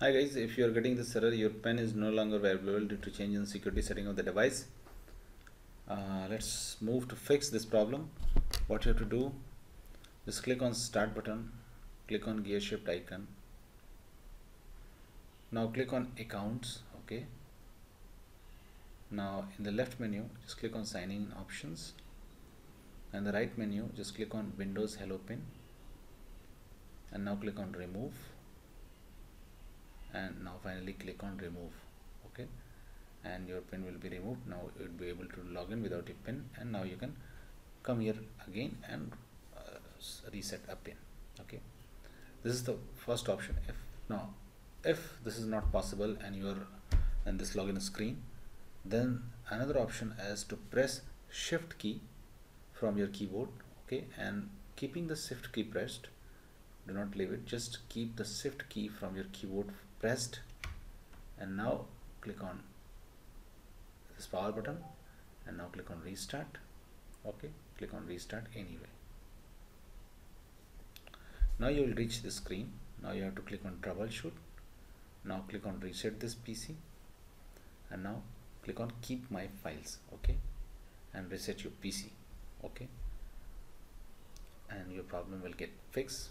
Hi guys, if you are getting this error, your pin is no longer available due to change in security setting of the device. Uh, let's move to fix this problem. What you have to do, just click on start button, click on gear shift icon. Now click on accounts, okay. Now in the left menu, just click on sign in options. And the right menu, just click on Windows Hello Pin. And now click on remove and now finally click on remove okay? And your pin will be removed. Now you will be able to log in without a pin and now you can come here again and uh, reset a pin okay? This is the first option. If now if this is not possible and you are in this login screen then another option is to press shift key from your keyboard okay? And keeping the shift key pressed do not leave it just keep the shift key from your keyboard pressed and now click on this power button and now click on restart. Okay click on restart anyway. Now you will reach the screen. Now you have to click on troubleshoot. Now click on reset this PC and now click on keep my files okay? And reset your PC okay? And your problem will get fixed